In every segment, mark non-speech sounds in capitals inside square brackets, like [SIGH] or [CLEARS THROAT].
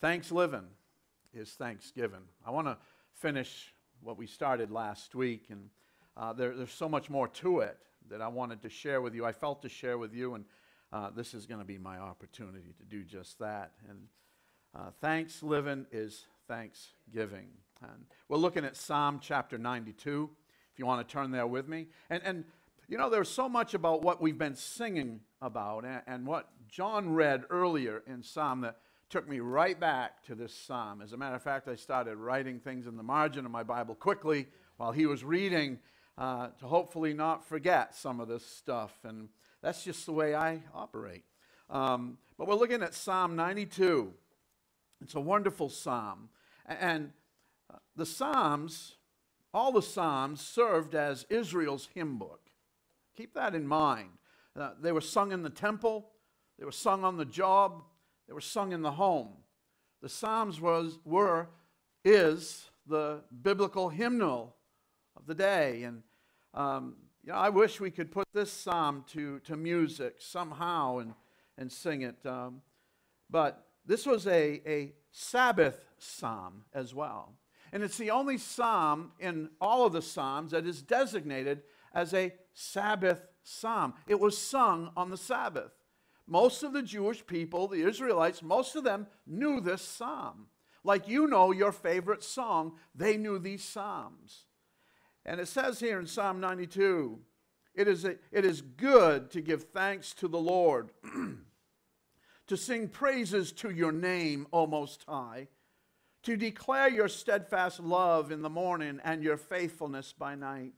Thanks living is Thanksgiving. I want to finish what we started last week, and uh, there, there's so much more to it that I wanted to share with you. I felt to share with you, and uh, this is going to be my opportunity to do just that. And uh, thanks living is Thanksgiving. And we're looking at Psalm chapter 92, if you want to turn there with me. And, and you know, there's so much about what we've been singing about and, and what John read earlier in Psalm that took me right back to this psalm. As a matter of fact, I started writing things in the margin of my Bible quickly while he was reading uh, to hopefully not forget some of this stuff. And that's just the way I operate. Um, but we're looking at Psalm 92. It's a wonderful psalm. And uh, the Psalms, all the Psalms, served as Israel's hymn book. Keep that in mind. Uh, they were sung in the temple, they were sung on the job, they were sung in the home. The Psalms was, were, is the biblical hymnal of the day. And, um, you know, I wish we could put this psalm to, to music somehow and, and sing it. Um, but this was a, a Sabbath psalm as well. And it's the only psalm in all of the psalms that is designated as a Sabbath psalm. It was sung on the Sabbath most of the Jewish people, the Israelites, most of them knew this psalm. Like you know your favorite song, they knew these psalms. And it says here in Psalm 92 it is, a, it is good to give thanks to the Lord, [CLEARS THROAT] to sing praises to your name, O Most High, to declare your steadfast love in the morning and your faithfulness by night,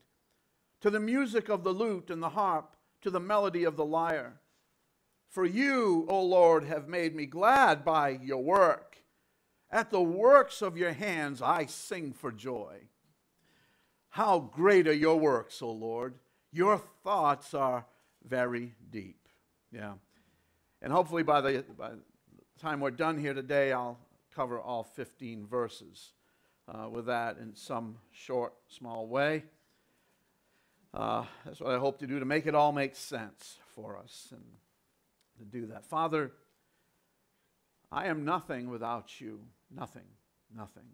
to the music of the lute and the harp, to the melody of the lyre for you, O Lord, have made me glad by your work. At the works of your hands I sing for joy. How great are your works, O Lord! Your thoughts are very deep. Yeah. And hopefully by the, by the time we're done here today, I'll cover all 15 verses uh, with that in some short, small way. Uh, that's what I hope to do to make it all make sense for us. And to do that. Father, I am nothing without you. Nothing, nothing.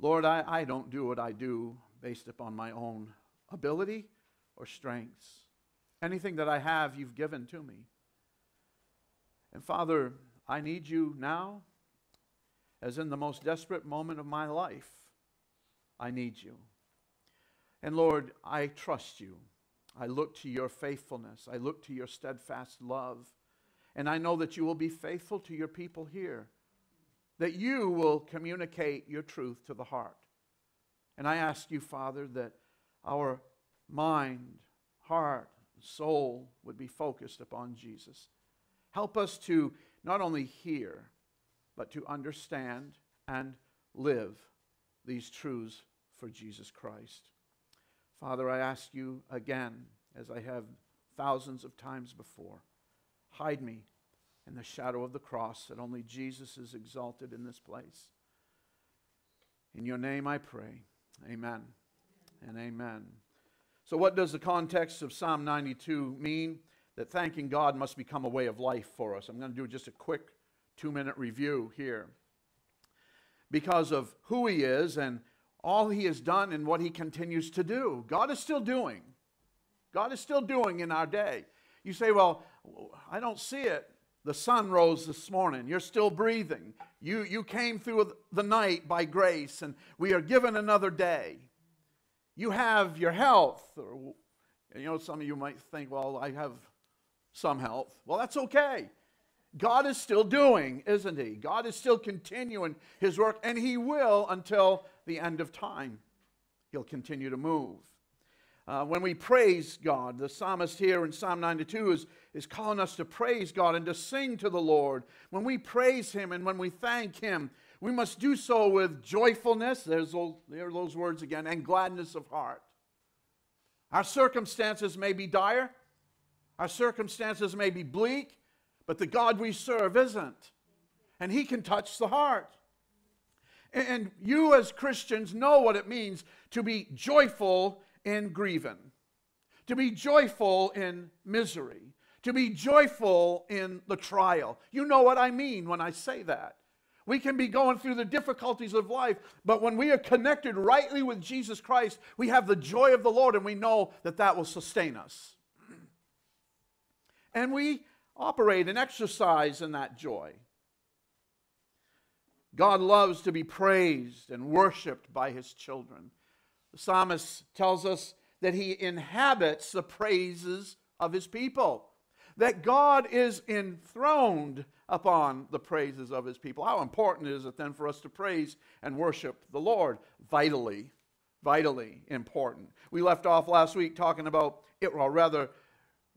Lord, I, I don't do what I do based upon my own ability or strengths. Anything that I have, you've given to me. And Father, I need you now, as in the most desperate moment of my life. I need you. And Lord, I trust you. I look to your faithfulness. I look to your steadfast love. And I know that you will be faithful to your people here, that you will communicate your truth to the heart. And I ask you, Father, that our mind, heart, soul would be focused upon Jesus. Help us to not only hear, but to understand and live these truths for Jesus Christ. Father, I ask you again, as I have thousands of times before, hide me in the shadow of the cross that only Jesus is exalted in this place. In your name I pray. Amen and amen. So, what does the context of Psalm 92 mean? That thanking God must become a way of life for us. I'm going to do just a quick two minute review here. Because of who He is and all he has done and what he continues to do. God is still doing. God is still doing in our day. You say, Well, I don't see it. The sun rose this morning. You're still breathing. You, you came through the night by grace, and we are given another day. You have your health. Or, you know, some of you might think, Well, I have some health. Well, that's okay. God is still doing, isn't He? God is still continuing His work, and He will until the end of time. He'll continue to move. Uh, when we praise God, the psalmist here in Psalm 92 is, is calling us to praise God and to sing to the Lord. When we praise Him and when we thank Him, we must do so with joyfulness, there's there are those words again, and gladness of heart. Our circumstances may be dire, our circumstances may be bleak, but the God we serve isn't. And He can touch the heart. And you, as Christians, know what it means to be joyful in grieving, to be joyful in misery, to be joyful in the trial. You know what I mean when I say that. We can be going through the difficulties of life, but when we are connected rightly with Jesus Christ, we have the joy of the Lord and we know that that will sustain us. And we operate and exercise in that joy. God loves to be praised and worshiped by his children. The psalmist tells us that he inhabits the praises of his people, that God is enthroned upon the praises of his people. How important is it then for us to praise and worship the Lord? Vitally, vitally important. We left off last week talking about it, or rather,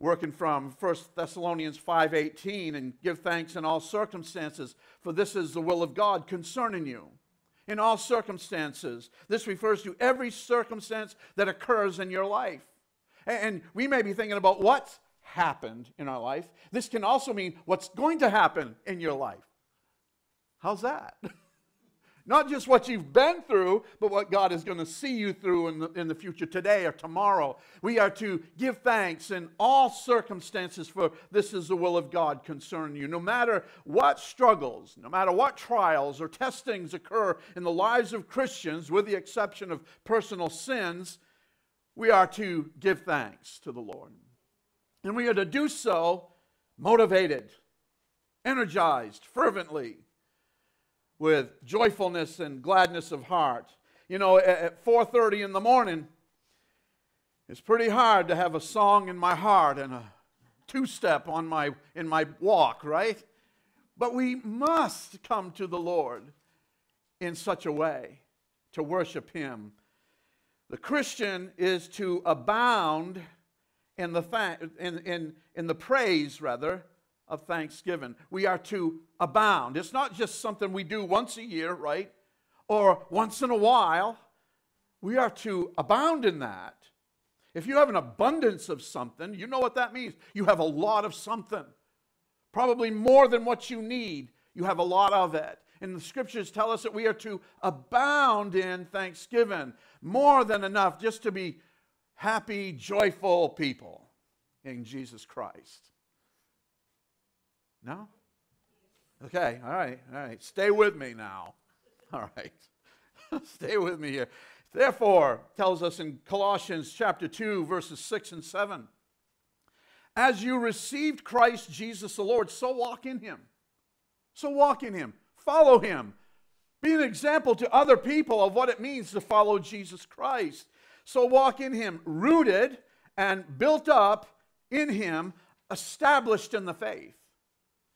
working from 1 Thessalonians 5:18 and give thanks in all circumstances for this is the will of God concerning you. In all circumstances this refers to every circumstance that occurs in your life. And we may be thinking about what's happened in our life. This can also mean what's going to happen in your life. How's that [LAUGHS] Not just what you've been through, but what God is going to see you through in the, in the future, today or tomorrow. We are to give thanks in all circumstances, for this is the will of God concerning you. No matter what struggles, no matter what trials or testings occur in the lives of Christians, with the exception of personal sins, we are to give thanks to the Lord. And we are to do so motivated, energized, fervently with joyfulness and gladness of heart. You know, at 4:30 in the morning, it's pretty hard to have a song in my heart and a two-step on my in my walk, right? But we must come to the Lord in such a way to worship him. The Christian is to abound in the, in, in, in the praise, rather, of thanksgiving. We are to abound. It's not just something we do once a year, right? Or once in a while. We are to abound in that. If you have an abundance of something, you know what that means. You have a lot of something, probably more than what you need. You have a lot of it. And the scriptures tell us that we are to abound in thanksgiving, more than enough just to be happy, joyful people in Jesus Christ. No? Okay, all right, all right. Stay with me now. [LAUGHS] All right. [LAUGHS] Stay with me here. Therefore, tells us in Colossians chapter 2, verses 6 and 7. As you received Christ Jesus the Lord, so walk in him. So walk in him. Follow him. Be an example to other people of what it means to follow Jesus Christ. So walk in him, rooted and built up in him, established in the faith.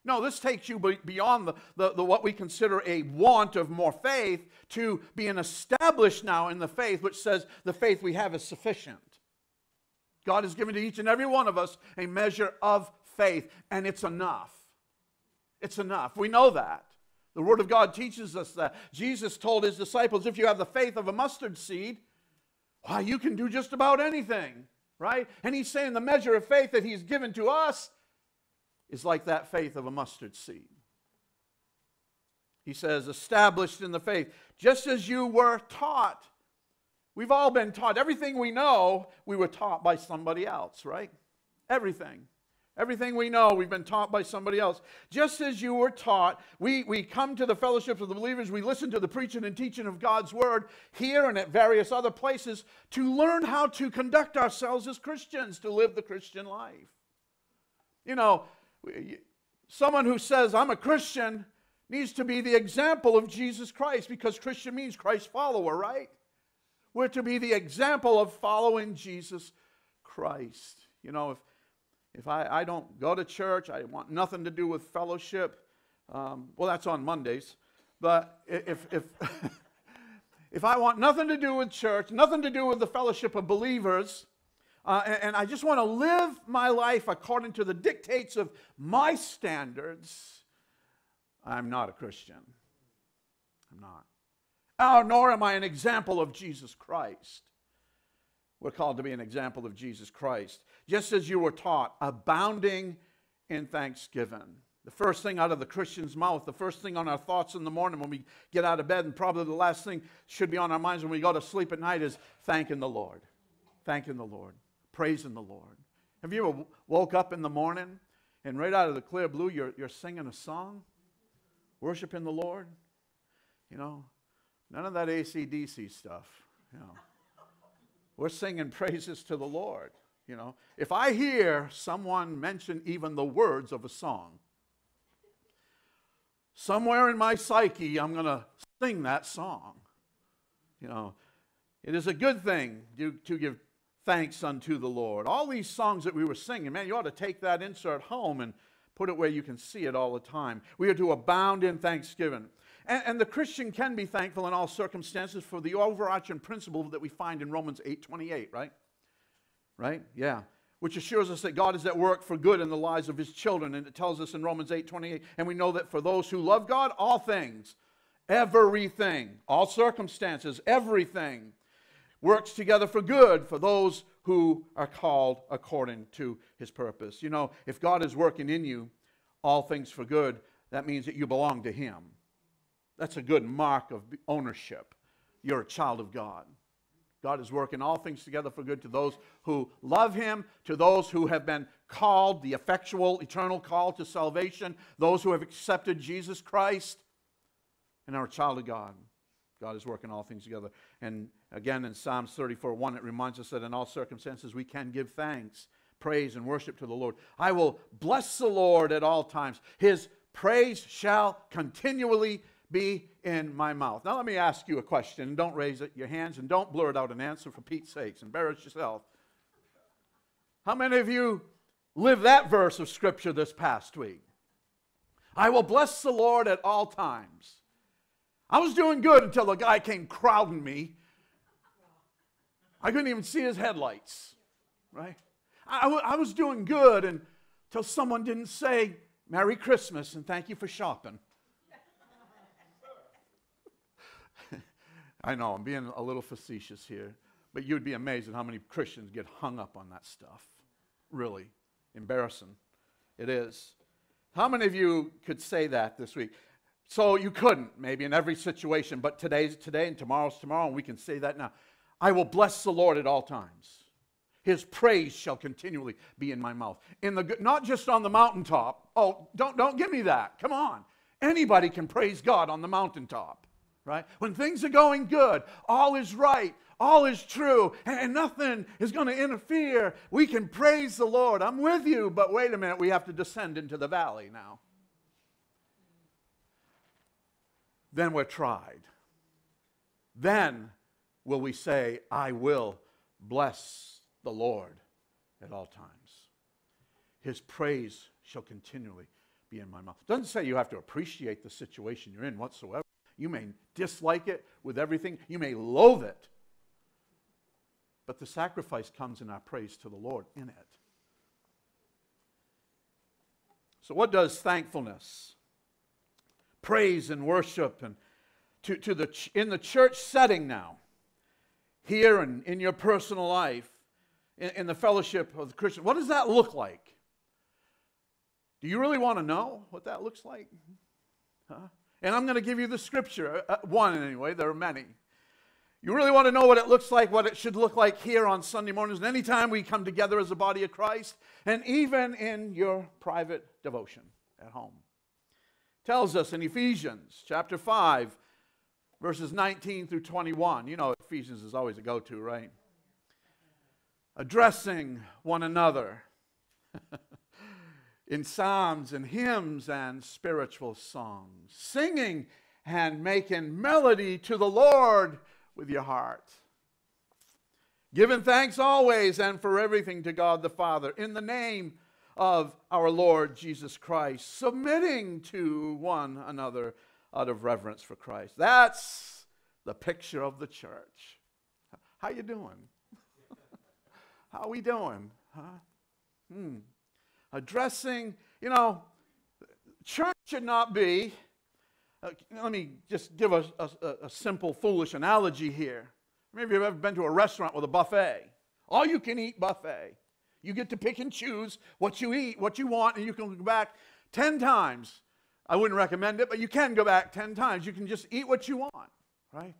No, this takes you beyond the, the, the, what we consider a want of more faith to being established now in the faith, which says the faith we have is sufficient. God has given to each and every one of us a measure of faith, and it's enough. It's enough. We know that. The Word of God teaches us that. Jesus told his disciples, if you have the faith of a mustard seed, why, you can do just about anything, right? And he's saying the measure of faith that he's given to us is like that faith of a mustard seed. He says, established in the faith, just as you were taught. We've all been taught. Everything we know, we were taught by somebody else, right? Everything. Everything we know, we've been taught by somebody else. Just as you were taught, we, we come to the fellowship of the believers, we listen to the preaching and teaching of God's word here and at various other places to learn how to conduct ourselves as Christians, to live the Christian life. You know, someone who says, I'm a Christian, needs to be the example of Jesus Christ because Christian means Christ follower, right? We're to be the example of following Jesus Christ. You know, if, if I, I don't go to church, I want nothing to do with fellowship. Um, well, that's on Mondays. But if, if, [LAUGHS] if I want nothing to do with church, nothing to do with the fellowship of believers, uh, and, and I just want to live my life according to the dictates of my standards, I'm not a Christian. I'm not. Oh, nor am I an example of Jesus Christ. We're called to be an example of Jesus Christ. Just as you were taught, abounding in thanksgiving. The first thing out of the Christian's mouth, the first thing on our thoughts in the morning when we get out of bed, and probably the last thing should be on our minds when we go to sleep at night is thanking the Lord. Thanking the Lord praising the Lord. Have you ever woke up in the morning and right out of the clear blue you're, you're singing a song, worshiping the Lord? You know, none of that ACDC stuff, you know. We're singing praises to the Lord, you know. If I hear someone mention even the words of a song, somewhere in my psyche, I'm going to sing that song. You know, it is a good thing to, to give thanks unto the Lord. All these songs that we were singing, man, you ought to take that insert home and put it where you can see it all the time. We are to abound in thanksgiving. And, and, the Christian can be thankful in all circumstances for the overarching principle that we find in Romans 8 28, right? Right? Yeah. Which assures us that God is at work for good in the lives of his children. And it tells us in Romans 8 28, and we know that for those who love God, all things, everything, all circumstances, everything works together for good for those who are called according to his purpose. You know, if God is working in you all things for good, that means that you belong to him. That's a good mark of ownership. You're a child of God. God is working all things together for good to those who love Him, to those who have been called, the effectual, eternal call to salvation, those who have accepted Jesus Christ, and are a child of God. God is working all things together. And again, in Psalms 34 1, it reminds us that in all circumstances we can give thanks, praise, and worship to the Lord. I will bless the Lord at all times. His praise shall continually be in my mouth. Now, let me ask you a question. Don't raise your hands and don't blurt out an answer for Pete's sakes. Embarrass yourself. How many of you lived that verse of Scripture this past week? I will bless the Lord at all times. I was doing good until a guy came crowding me. I couldn't even see his headlights, right? I, I was doing good until someone didn't say, Merry Christmas and thank you for shopping. [LAUGHS] I know, I'm being a little facetious here, but you'd be amazed at how many Christians get hung up on that stuff. Really embarrassing. It is. How many of you could say that this week? So you couldn't, maybe in every situation, but today's today and tomorrow's tomorrow, and we can say that now. I will bless the Lord at all times. His praise shall continually be in my mouth. In the not just on the mountaintop. Oh, don't don't give me that. Come on. Anybody can praise God on the mountaintop right? When things are going good, all is right, all is true, and nothing is going to interfere, we can praise the Lord. I'm with you, but wait a minute, we have to descend into the valley now. Then we're tried. Then will we say, I will bless the Lord at all times. His praise shall continually be in my mouth. Doesn't say you have to appreciate the situation you're in whatsoever. You may dislike it with everything, you may loathe it. But the sacrifice comes in our praise to the Lord in it. So, what does thankfulness, praise, and worship, and to, to the, in the church setting now, here and in your personal life, in, in the fellowship of the Christian, what does that look like? Do you really want to know what that looks like? Huh? And I'm going to give you the scripture, uh, one anyway, there are many. You really want to know what it looks like, what it should look like here on Sunday mornings, and anytime we come together as a body of Christ, and even in your private devotion at home. Tells us in Ephesians chapter 5, verses 19 through 21. You know, Ephesians is always a go to, right? Addressing one another. [LAUGHS] in psalms and hymns and spiritual songs, singing and making melody to the Lord with your heart. Giving thanks always and for everything to God the Father in the name of our Lord Jesus Christ, submitting to one another out of reverence for Christ. That's the picture of the church. How you doing? [LAUGHS] How we doing? Huh? Hmm addressing, you know, church should not be, uh, let me just give a, a, a simple, foolish analogy here. Maybe you've ever been to a restaurant with a buffet, all you can eat buffet. You get to pick and choose what you eat, what you want, and you can go back 10 times. I wouldn't recommend it, but you can go back 10 times. You can just eat what you want, right?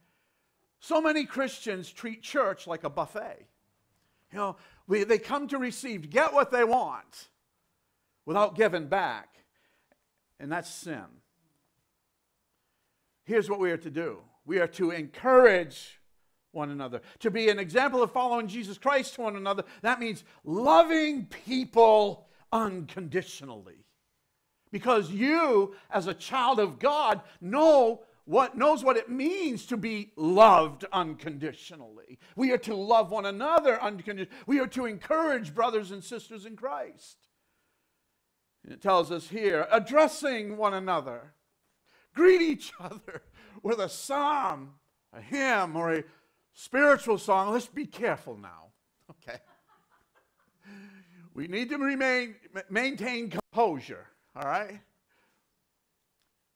So many Christians treat church like a buffet. You know, we, they come to receive, get what they want without giving back. And that's sin. Here's what we are to do we are to encourage one another, to be an example of following Jesus Christ to one another. That means loving people unconditionally. Because you, as a child of God, know what knows what it means to be loved unconditionally. We are to love one another unconditionally. We are to encourage brothers and sisters in Christ. It tells us here, addressing one another. Greet each [LAUGHS] other with a psalm, a hymn, or a spiritual song. Let's be careful now. [LAUGHS] Okay. We need to remain maintain composure, all right?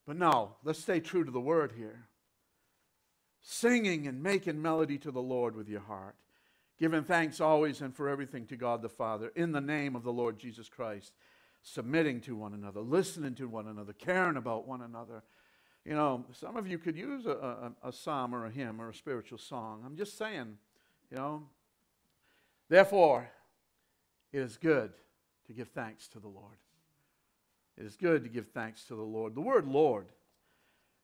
But no, let's stay true to the word here. Singing and making melody to the Lord with your heart, giving thanks always and for everything to God the Father in the name of the Lord Jesus Christ, submitting to one another, listening to one another, caring about one another. You know, some of you could use a, a, a psalm or a hymn or a spiritual song. I'm just saying, you know. Therefore, it is good to give thanks to the Lord. It is good to give thanks to the Lord. The word Lord,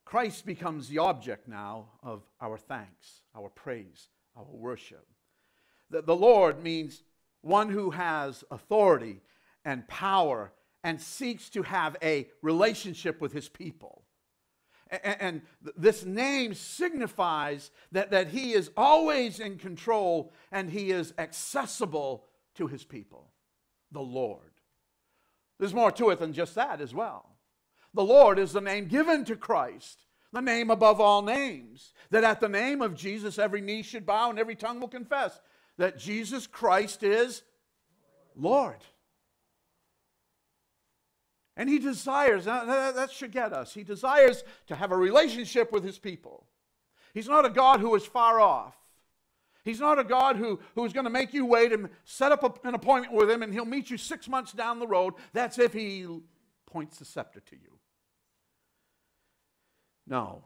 Christ becomes the object now of our thanks, our praise, our worship. The, the Lord means one who has authority and power and seeks to have a relationship with his people. And, this name signifies that, that he is always in control and he is accessible to his people, the Lord. There's more to it than just that as well. The Lord is the name given to Christ, the name above all names. That at the name of Jesus, every knee should bow and every tongue will confess that Jesus Christ is Lord. And he desires, that should get us, he desires to have a relationship with his people. He's not a God who is far off. He's not a God who, who's going to make you wait and set up a, an appointment with him and he'll meet you six months down the road. That's if he points the scepter to you. No,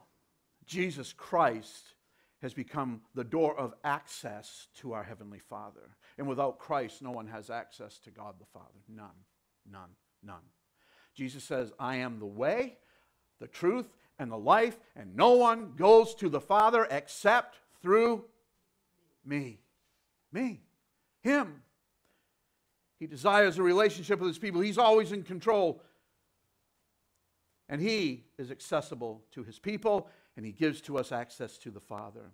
Jesus Christ has become the door of access to our Heavenly Father. And without Christ, no one has access to God the Father. None, none, none. Jesus says, I am the way, the truth, and the life, and no one goes to the Father except through me. Me. Him. He desires a relationship with his people. He's always in control. And he is accessible to his people, and he gives to us access to the Father.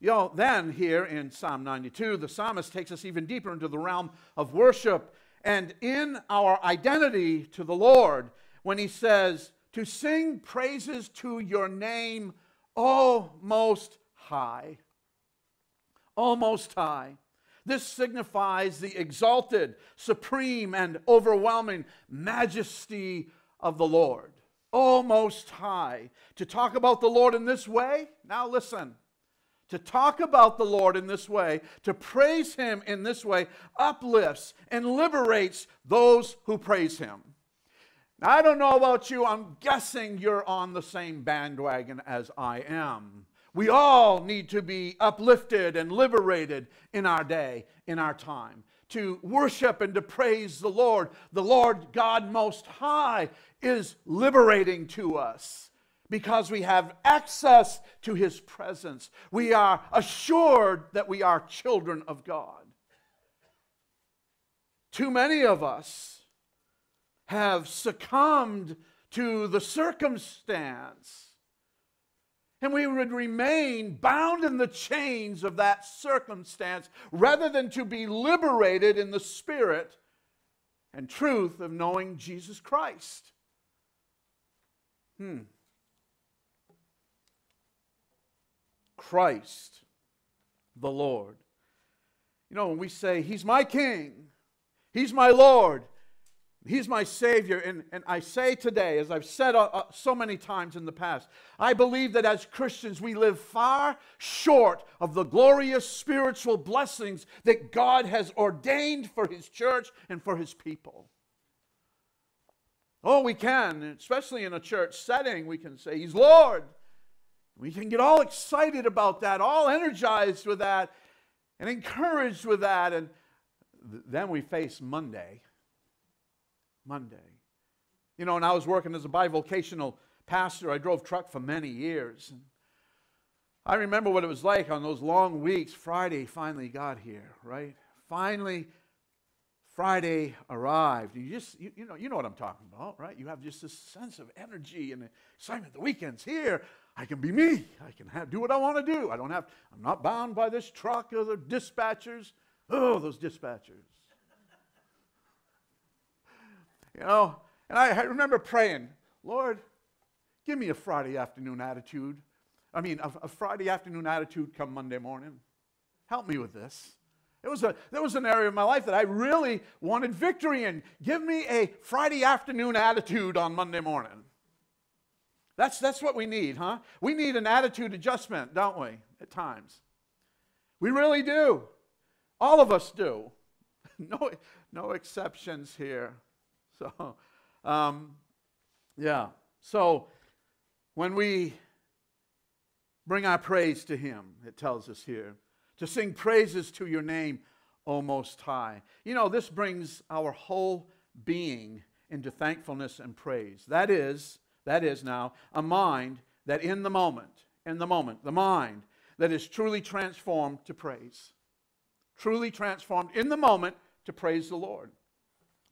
You know, then here in Psalm 92, the psalmist takes us even deeper into the realm of worship and in our identity to the Lord when he says, To sing praises to your name, O Most High almost high. This signifies the exalted, supreme, and overwhelming majesty of the Lord. O Most high. To talk about the Lord in this way, now listen. To talk about the Lord in this way, to praise Him in this way, uplifts and liberates those who praise Him. Now, I don't know about you, I'm guessing you're on the same bandwagon as I am. We all need to be uplifted and liberated in our day, in our time, to worship and to praise the Lord. The Lord God Most High is liberating to us because we have access to His presence. We are assured that we are children of God. Too many of us have succumbed to the circumstance and we would remain bound in the chains of that circumstance rather than to be liberated in the spirit and truth of knowing Jesus Christ. Hmm. Christ, the Lord. You know, when we say, He's my King, He's my Lord, He's my Savior. And, and I say today, as I've said uh, uh, so many times in the past, I believe that as Christians we live far short of the glorious spiritual blessings that God has ordained for His church and for His people. Oh, we can, especially in a church setting, we can say, He's Lord. We can get all excited about that, all energized with that. and encouraged with that. And th- then we face Monday. Monday. You know, and I was working as a bivocational pastor. I drove truck for many years. And I remember what it was like on those long weeks. Friday finally got here, right? Finally, Friday arrived. You just, you, you, know, you know what I'm talking about, right? You have just this sense of energy and excitement. The weekend's here. I can be me. I can have, do what I want to do. I don't have, I'm not bound by this truck or the dispatchers. Oh, those dispatchers. you know, and I, I remember praying, Lord, give me a Friday afternoon attitude. I mean, a, a Friday afternoon attitude come Monday morning. Help me with this. It was a, there was an area of my life that I really wanted victory in. Give me a Friday afternoon attitude on Monday morning. That's, that's what we need, huh? We need an attitude adjustment, don't we, at times? We really do. All of us do. [LAUGHS] No, no exceptions here. [LAUGHS] So, um, yeah. So, when we bring our praise to Him, it tells us here, to sing praises to your name, O Most High. You know, this brings our whole being into thankfulness and praise. That is, that is now a mind that in the moment, in the moment, the mind that is truly transformed to praise. Truly transformed in the moment to praise the Lord.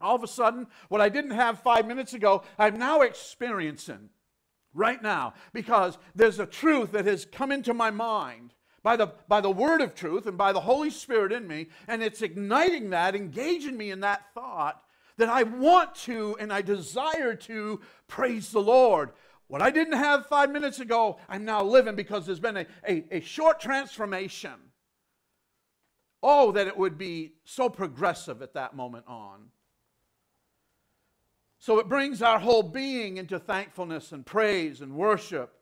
All of a sudden, what I didn't have five minutes ago, I'm now experiencing right now because there's a truth that has come into my mind by the, by the word of truth and by the Holy Spirit in me, and it's igniting that, engaging me in that thought that I want to and I desire to praise the Lord. What I didn't have five minutes ago, I'm now living because there's been a, a, a short transformation. Oh, that it would be so progressive at that moment on. So it brings our whole being into thankfulness and praise and worship.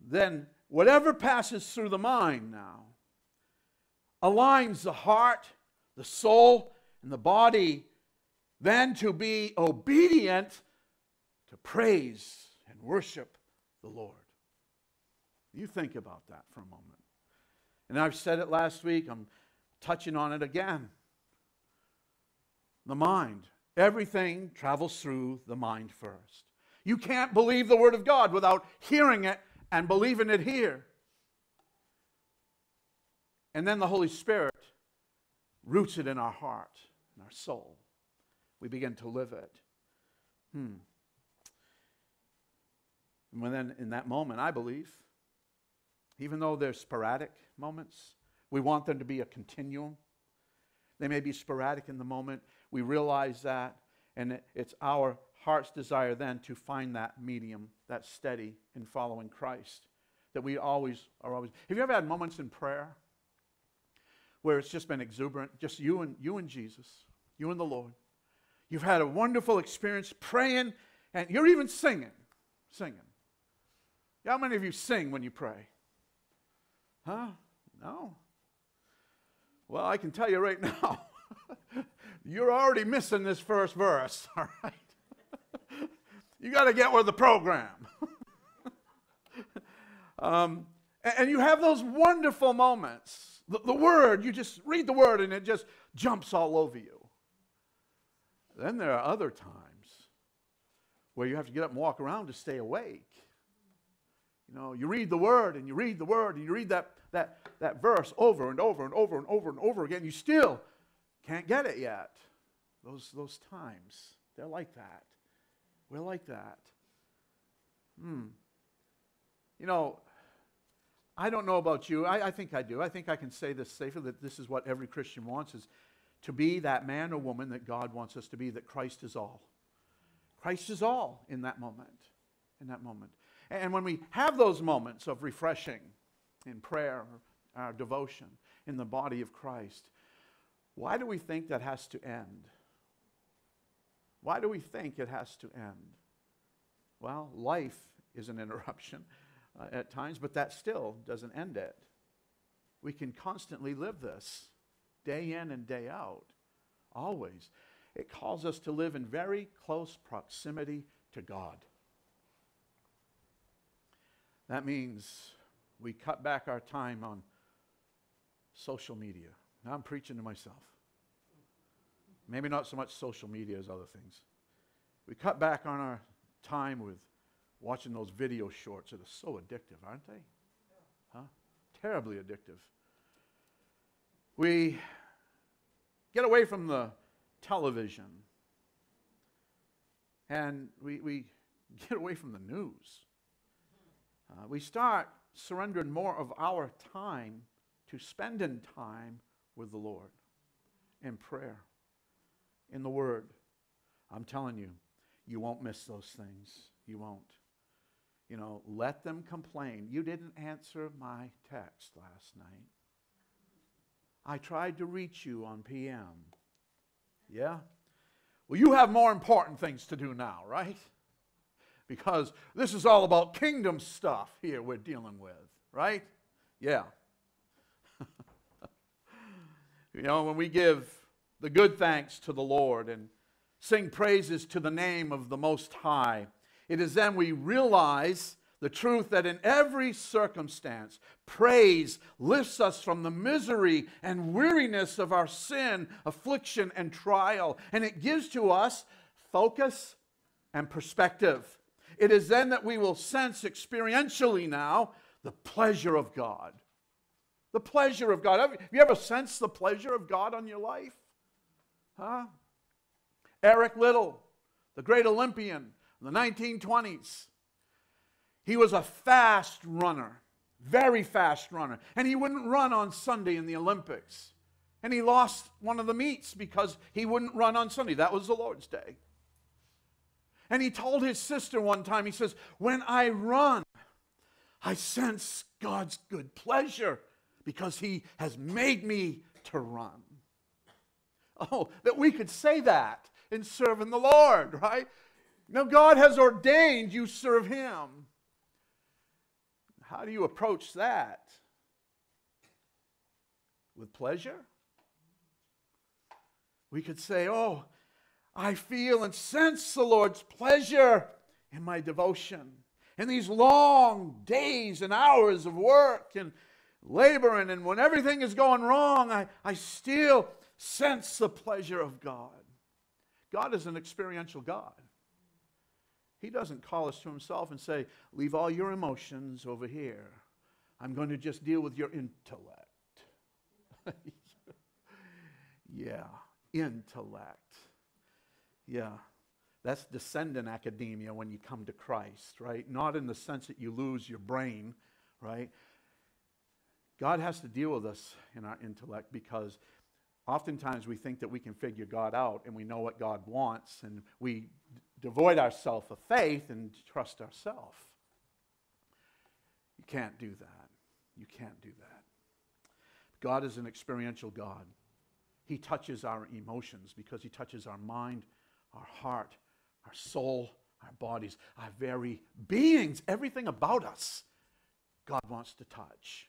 Then, whatever passes through the mind now aligns the heart, the soul, and the body then to be obedient to praise and worship the Lord. You think about that for a moment. And I've said it last week, I'm touching on it again. The mind. Everything travels through the mind first. You can't believe the Word of God without hearing it and believing it here. And then the Holy Spirit roots it in our heart and our soul. We begin to live it. Hmm. And then in that moment, I believe, even though they're sporadic moments, we want them to be a continuum. They may be sporadic in the moment, we realize that, and it's our heart's desire then to find that medium, that steady in following Christ. That we always are always. Have you ever had moments in prayer where it's just been exuberant, just you and you and Jesus, you and the Lord? You've had a wonderful experience praying, and you're even singing. Singing. How many of you sing when you pray? Huh? No? Well, I can tell you right [LAUGHS] now. You're already missing this first verse, [LAUGHS] all right? you got to get with the program. [LAUGHS] um, and, you have those wonderful moments. The, the word, you just read the word and it just jumps all over you. Then there are other times where you have to get up and walk around to stay awake. You know, you read the word and you read the word and you read that, that, that verse over and over and over and over and over again. You still can't get it yet. Those, those times, they're like that. We're like that. Hmm. You know, I don't know about you. I, I, think I do. I think I can say this safely that this is what every Christian wants is to be that man or woman that God wants us to be, that Christ is all. Christ is all in that moment. In that moment. And when we have those moments of refreshing in prayer, our devotion in the body of Christ, why do we think that has to end? Why do we think it has to end? Well, life is an [LAUGHS] interruption uh, at times, but that still doesn't end it. We can constantly live this day in and day out, always. It calls us to live in very close proximity to God. That means we cut back our time on social media. Now I'm preaching to myself. Maybe not so much social media as other things. We cut back on our time with watching those video shorts that are so addictive, aren't they? Huh? Terribly addictive. We get away from the television and we, we [LAUGHS] get away from the news. Uh, we start surrendering more of our time to spending time with the Lord in prayer, in the Word. I'm telling you, you won't miss those things. You won't. You know, let them complain. You didn't answer my text last night. I tried to reach you on PM. Yeah? Well, you have more important things to do now, right? Because this is all about kingdom stuff here we're dealing with, right? Yeah. [LAUGHS] you know, when we give the good thanks to the Lord and sing praises to the name of the Most High, it is then we realize the truth that in every circumstance, praise lifts us from the misery and weariness of our sin, affliction, and trial, and it gives to us focus and perspective. It is then that we will sense experientially now the pleasure of God. The pleasure of God. Have you ever sensed the pleasure of God on your life? Huh? Eric Liddell, the great Olympian in the 1920s, he was a fast runner, very fast runner. And he wouldn't run on Sunday in the Olympics. And he lost one of the meets because he wouldn't run on Sunday. That was the Lord's day. And he told his sister one time, he says, When I run, I sense God's good pleasure because he has made me to run. Oh, that we could say that in serving the Lord, right? Now, God has ordained you serve him. How do you approach that? With pleasure? We could say, Oh, I feel and sense the Lord's pleasure in my devotion. In these long days and hours of work and laboring, and when everything is going wrong, I, I still sense the pleasure of God. God is an experiential God. He doesn't call us to himself and say, Leave all your emotions over here. I'm going to just deal with your intellect. [LAUGHS] yeah, intellect. Yeah. That's descendant academia when you come to Christ, right? Not in the sense that you lose your brain, right? God has to deal with us in our intellect because oftentimes we think that we can figure God out and we know what God wants and we devoid ourselves of faith and trust ourselves. You can't do that. You can't do that. God is an experiential God. He touches our emotions because He touches our mind, our heart, our soul, our bodies, our very beings, everything about us. God wants to touch.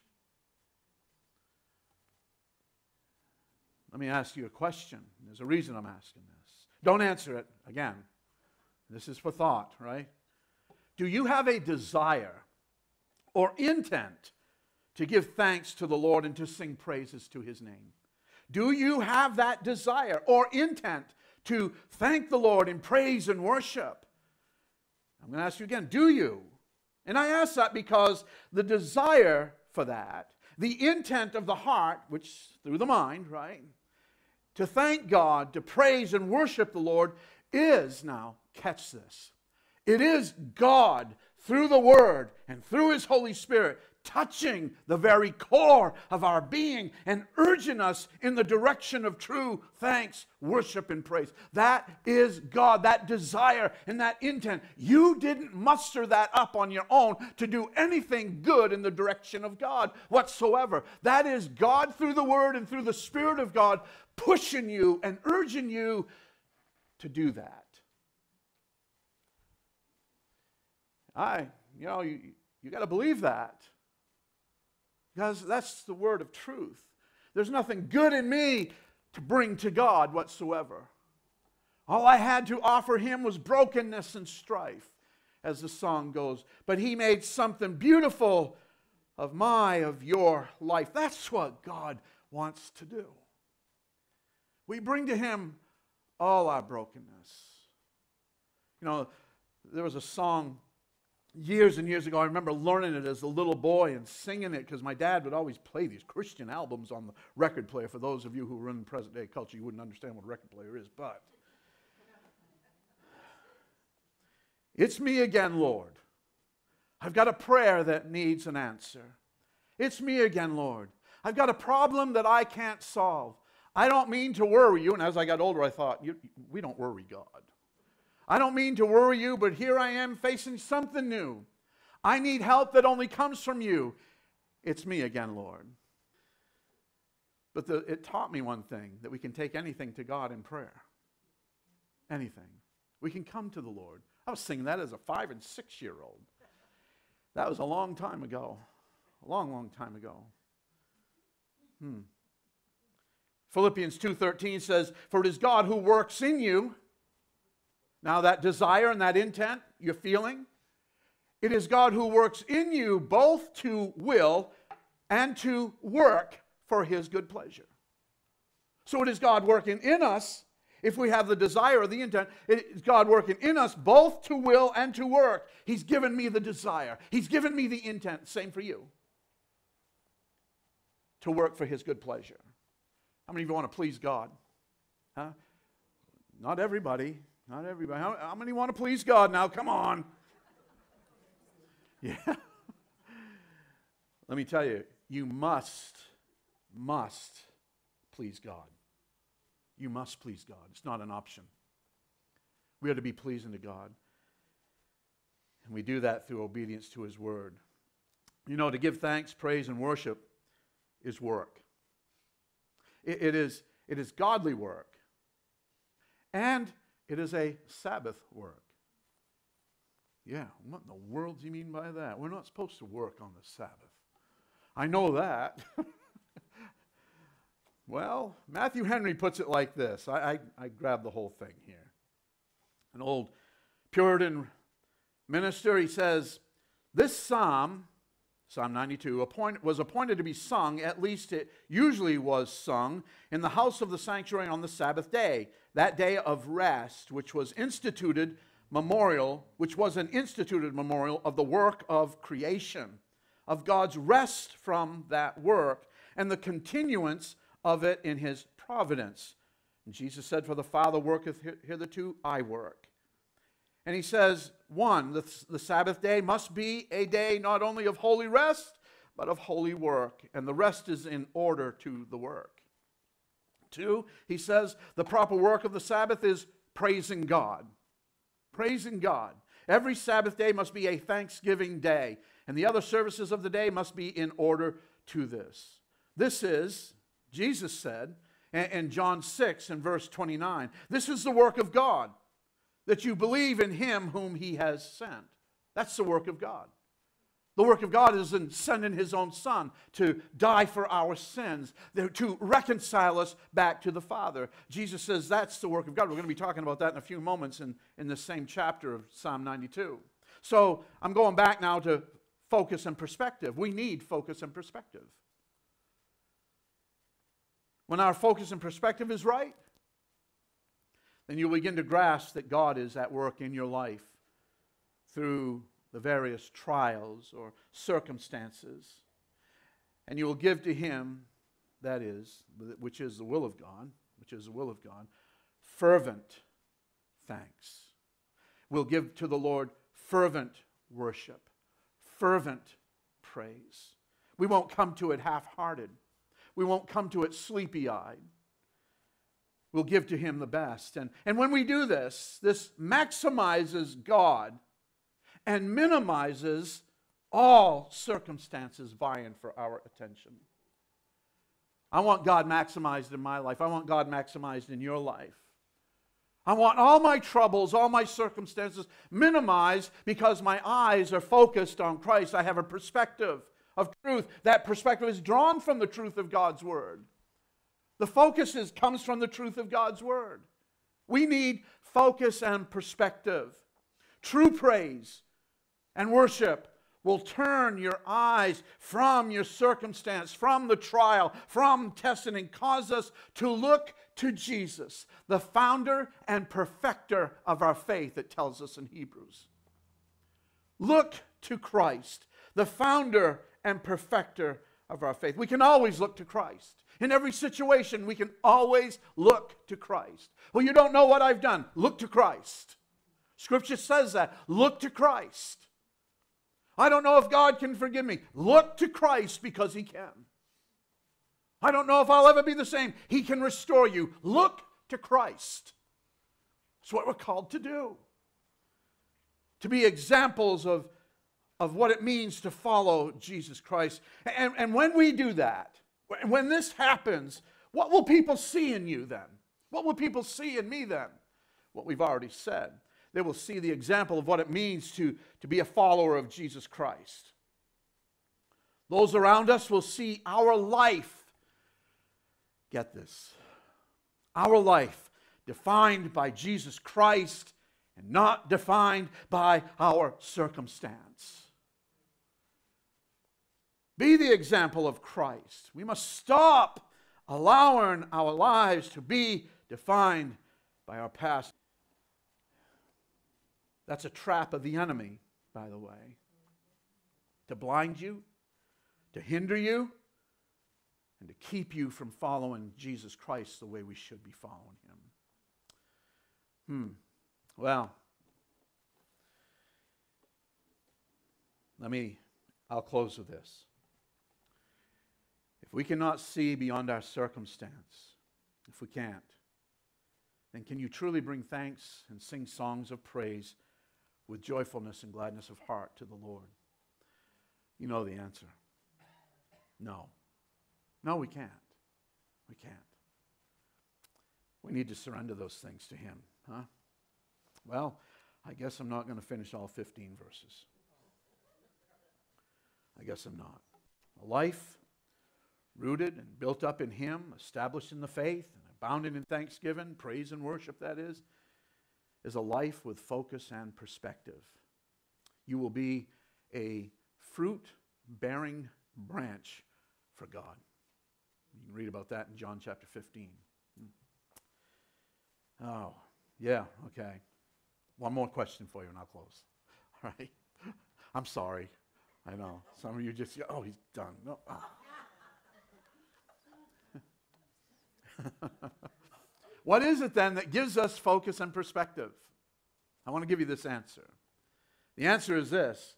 Let me ask you a question. There's a reason I'm asking this. Don't answer it again. This is for thought, right? Do you have a desire or intent to give thanks to the Lord and to sing praises to his name? Do you have that desire or intent to thank the Lord in praise and worship? I'm going to ask you again do you? And I ask that because the desire for that, the intent of the heart, which through the mind, right? To thank God, to praise and worship the Lord is now Catch this. It is God through the Word and through His Holy Spirit touching the very core of our being and urging us in the direction of true thanks, worship, and praise. That is God, that desire and that intent. You didn't muster that up on your own to do anything good in the direction of God whatsoever. That is God through the Word and through the Spirit of God pushing you and urging you to do that. I, you know, you, you got to believe that. Because that's the word of truth. There's nothing good in me to bring to God whatsoever. All I had to offer him was brokenness and strife, as the song goes. But he made something beautiful of my, of your life. That's what God wants to do. We bring to Him all our brokenness. You know, there was a song years and years ago. I remember learning it as a little boy and singing it because my dad would always play these Christian albums on the record player. For those of you who were in present day culture, you wouldn't understand what a record player is, but. It's me again, Lord. I've got a prayer that needs an answer. It's me again, Lord. I've got a problem that I can't solve. I don't mean to worry you. And as I got older, I thought, we don't worry God. I don't mean to worry you, but here I am facing something new. I need help that only comes from you. It's me again, Lord. But the, it taught me one thing that we can take anything to God in prayer. Anything. We can come to the Lord. I was singing that as a five and six year old. That was a long time ago. A long, long time ago. Hmm. Philippians 2:13 says, "For it is God who works in you now, that desire and that intent you're feeling, it is God who works in you both to will and to work for his good pleasure. So it is God working in us if we have the desire or the intent. It is God working in us both to will and to work. He's given me the desire, He's given me the intent. Same for you. To work for His good pleasure. How many of you want to please God? Huh? Not everybody. Not everybody. How, how many want to please God now? Come on. [LAUGHS] Yeah. Let me tell you, you must, must please God. You must please God. It's not an option. We are to be pleasing to God. And we do that through obedience to His Word. You know, to give thanks, praise, and worship is work. it, it is, it is godly work. And it is a Sabbath work. Yeah, what in the world do you mean by that? We're not supposed to work on the Sabbath. I know that. [LAUGHS] well, Matthew Henry puts it like this. I, I, I grabbed the whole thing here. An old Puritan minister, he says, This psalm Psalm 92, appoint, was appointed to be sung, at least it usually was sung, in the house of the sanctuary on the Sabbath day, that day of rest, which was instituted memorial, which was an instituted memorial of the work of creation, of God's rest from that work, and the continuance of it in his providence. And Jesus said, For the Father worketh hitherto, I work. And he says, one, the, the Sabbath day must be a day not only of holy rest, but of holy work. And the rest is in order to the work. Two, he says, the proper work of the Sabbath is praising God. Praising God. Every Sabbath day must be a thanksgiving day, and the other services of the day must be in order to this. This is, Jesus said in John 6 and verse 29, this is the work of God that you believe in him whom he has sent. That's the work of God. The work of God is in sending his own son to die for our sins, to reconcile us back to the Father. Jesus says that's the work of God. We're going to be talking about that in a few moments in, in the same chapter of Psalm 92. So I'm going back now to focus and perspective. We need focus and perspective. When our focus and perspective is right, then you'll begin to grasp that God is at work in your life through the various trials or circumstances. And you will give to Him, that is, which is the will of God, which is the will of God, fervent thanks. We'll give to the Lord fervent worship, fervent praise. We won't come to it half hearted. We won't come to it sleepy eyed. We'll give to him the best. And, and when we do this, this maximizes God and minimizes all circumstances vying for our attention. I want God maximized in my life. I want God maximized in your life. I want all my troubles, all my circumstances minimized because my eyes are focused on Christ. I have a perspective of truth. That perspective is drawn from the truth of God's Word. The focus is, comes from the truth of God's Word. We need focus and perspective. True praise and worship will turn your eyes from your circumstance, from the trial, from testing, and cause us to look to Jesus, the founder and perfecter of our faith, it tells us in Hebrews. Look to Christ, the founder and perfecter of our faith. We can always look to Christ. In every situation, we can always look to Christ. Well, you don't know what I've done. Look to Christ. Scripture says that. Look to Christ. I don't know if God can forgive me. Look to Christ because He can. I don't know if I'll ever be the same. He can restore you. Look to Christ. That's what we're called to do. To be examples of, of what it means to follow Jesus Christ. And, and when we do that, when this happens, what will people see in you then? What will people see in me then? What we've already said. They will see the example of what it means to, to be a follower of Jesus Christ. Those around us will see our life. Get this. Our life defined by Jesus Christ and not defined by our circumstance. Be the example of Christ. We must stop allowing our lives to be defined by our past. That's a trap of the enemy, by the way, to blind you, to hinder you, and to keep you from following Jesus Christ the way we should be following him. Hmm. Well, let me, I'll close with this. If we cannot see beyond our circumstance, if we can't, then can you truly bring thanks and sing songs of praise with joyfulness and gladness of heart to the Lord? You know the answer. No. No, we can't. We can't. We need to surrender those things to Him, huh? Well, I guess I'm not going to finish all 15 verses. I guess I'm not. A life rooted and built up in Him, established in the faith, and abounding in thanksgiving, praise and worship, that is, is a life with focus and perspective. You will be a fruit bearing branch for God. You can read about that in John chapter 15. Hmm. Oh, yeah, okay. One more question for you and I'll close. [LAUGHS] All right? I'm sorry. I know. Some of you just, oh, he's done. No. Oh. [LAUGHS] what is it then that gives us focus and perspective? I want to give you this answer. The answer is this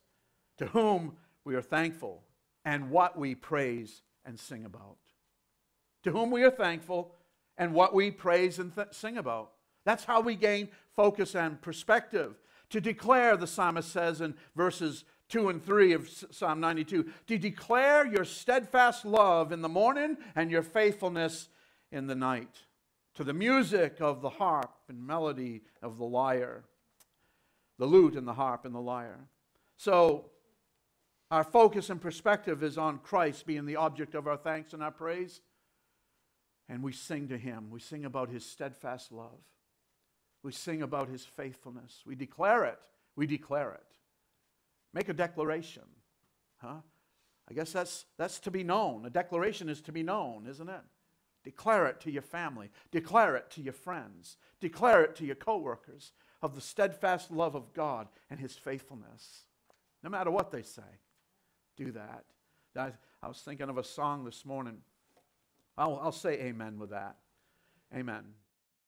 to whom we are thankful and what we praise and sing about. To whom we are thankful and what we praise and th- sing about. That's how we gain focus and perspective. To declare, the psalmist says in verses 2 and 3 of Psalm 92, to declare your steadfast love in the morning and your faithfulness in the night, to the music of the harp and melody of the lyre, the lute and the harp and the lyre. So, our focus and perspective is on Christ being the object of our thanks and our praise. And we sing to Him. We sing about His steadfast love. We sing about His faithfulness. We declare it. We declare it. Make a declaration. Huh? I guess that's, that's to be known. A declaration is to be known, isn't it? Declare it to your family. Declare it to your friends. Declare it to your coworkers of the steadfast love of God and his faithfulness. No matter what they say, do that. I, I was thinking of a song this morning. I'll, I'll say amen with that. Amen.